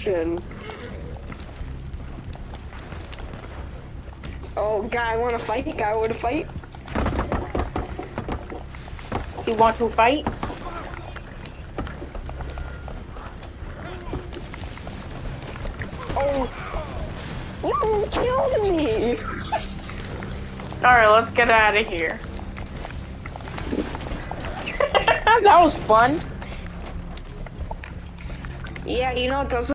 question. Oh, guy, wanna fight? Guy, wanna fight? You want to fight? Oh, you killed me. Alright, let's get out of here. that was fun. Yeah, you know, it doesn't.